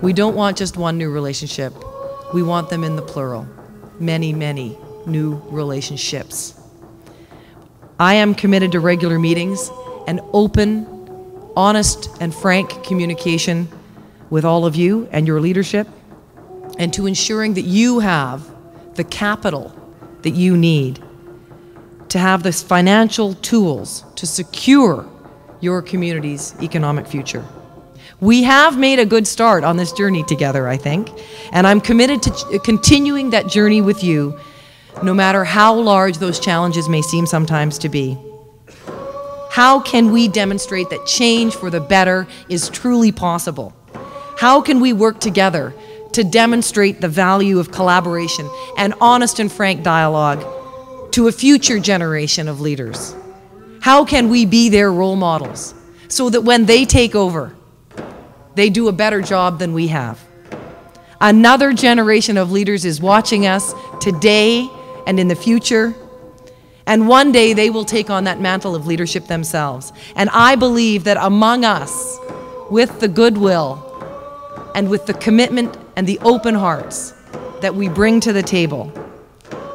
We don't want just one new relationship, we want them in the plural. Many, many new relationships. I am committed to regular meetings and open, honest, and frank communication with all of you and your leadership, and to ensuring that you have the capital that you need to have the financial tools to secure your community's economic future. We have made a good start on this journey together, I think, and I'm committed to continuing that journey with you, no matter how large those challenges may seem sometimes to be. How can we demonstrate that change for the better is truly possible? How can we work together to demonstrate the value of collaboration and honest and frank dialogue to a future generation of leaders? How can we be their role models so that when they take over, they do a better job than we have? Another generation of leaders is watching us today and in the future. And one day they will take on that mantle of leadership themselves. And I believe that among us, with the goodwill and with the commitment and the open hearts that we bring to the table,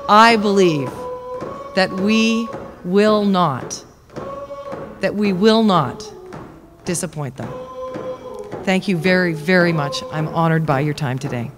I believe that we will not, that we will not disappoint them. Thank you very, very much. I'm honored by your time today.